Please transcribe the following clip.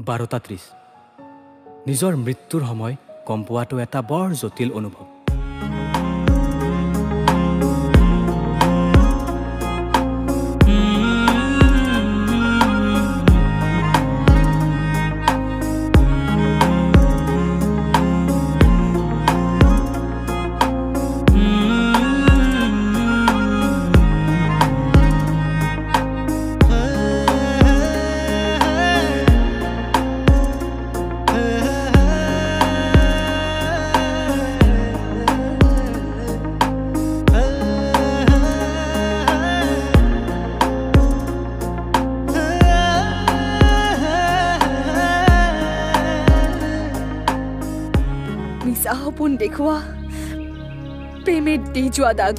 বাৰটা ত্ৰিছ। নিজৰ মৃত্যুৰ সময় গম পোৱাটো এটা বৰ জটিল অনুভৱ। মিছা সপোন দেখুওৱা প্ৰেমে দি যোৱা দাগ।